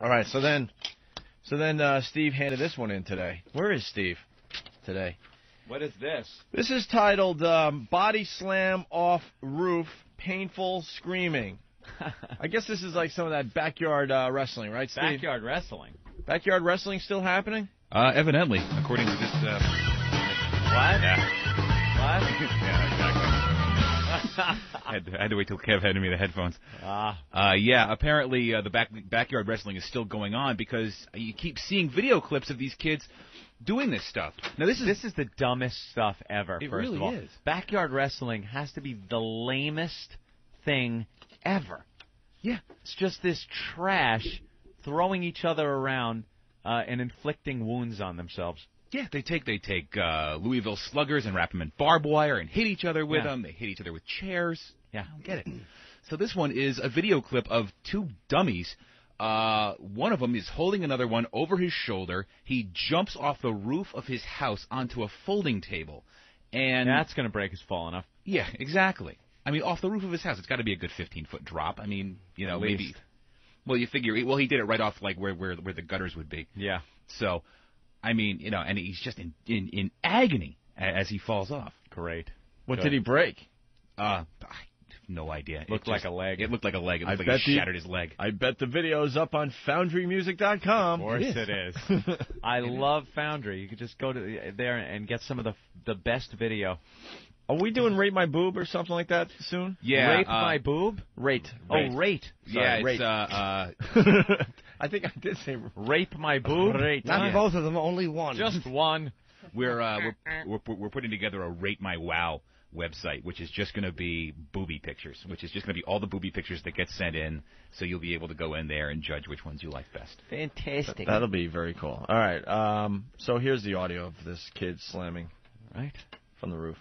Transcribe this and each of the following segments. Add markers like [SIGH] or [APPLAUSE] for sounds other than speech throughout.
All right, so then, so then uh, Steve handed this one in today. Where is Steve today? What is this? This is titled um, "Body Slam Off Roof, Painful Screaming." [LAUGHS] I guess this is like some of that backyard uh, wrestling, right, Steve? Backyard wrestling. Backyard wrestling still happening? Uh, evidently, according to this. Uh, What? yeah. What? [LAUGHS] yeah, exactly. I [LAUGHS] had, to, I had to wait till Kev handed me the headphones. Ah, Uh, yeah, apparently uh, the back, backyard wrestling is still going on because you keep seeing video clips of these kids doing this stuff. Now this is this is the dumbest stuff ever. It first really of all. is. Backyard wrestling has to be the lamest thing ever. yeah. It's just this trash throwing each other around uh, and inflicting wounds on themselves. Yeah, they take they take uh, Louisville sluggers and wrap them in barbed wire and hit each other with Yeah. them. They hit each other with chairs. Yeah. I don't get it. So this one is a video clip of two dummies. Uh, one of them is holding another one over his shoulder. He jumps off the roof of his house onto a folding table, and That's going to break his fall enough. yeah, exactly. I mean, off the roof of his house, it's got to be a good 15 foot drop. I mean, you know, At maybe. least. Well, you figure. Well, he did it right off like where where where the gutters would be. Yeah. So, I mean, you know, and he's just in in, in agony as he falls off. Great. What Good. did he break? Uh, I have no idea. It Looked like just- a leg. It looked like a leg. It I like bet he the- shattered his leg. I bet the video's up on FoundryMusic.com. Of course it is. [LAUGHS] I love Foundry. You could just go to there and get some of the the best video. Are we doing Rate My Boob or something like that soon? Yeah. Rape uh, my boob. Rate. Oh, rate. yeah, Sorry, it's rate. uh, uh, [LAUGHS] I think I did say Rape my boob. Rate. Not Yeah. both of them, only one. Just one. we're uh, we're, we're we're putting together a Rate My Wow website, which is just going to be booby pictures, which is just going to be all the booby pictures that get sent in. So you'll be able to go in there and judge which ones you like best. Fantastic. That'll be very cool. All right. Um, so here's the audio of this kid slamming right. from the roof.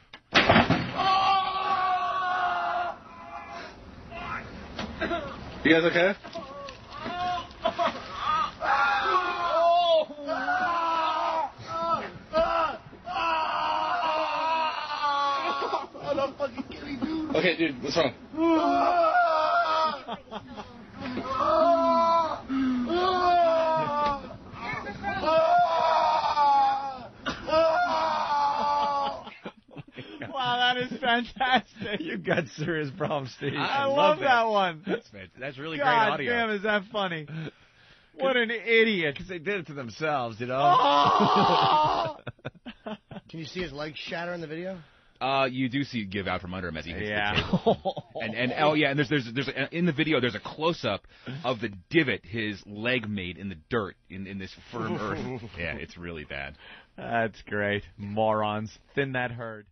You guys okay? Okay, dude, what's wrong? [LAUGHS] Wow, that is fantastic. You got serious problems, Steve. I, love, that one. That's that's really great God audio. damn, is that funny? [LAUGHS] What an idiot. Because they did it to themselves, you know. Oh! [LAUGHS] Can you see his legs shatter in the video? Uh, you do see give out from under him as he hits the yeah. table. [LAUGHS] And and oh yeah, and there's there's there's a, in the video there's a close up of the divot his leg made in the dirt in in this firm earth. [LAUGHS] Yeah, it's really bad. That's great. Morons. Thin that herd.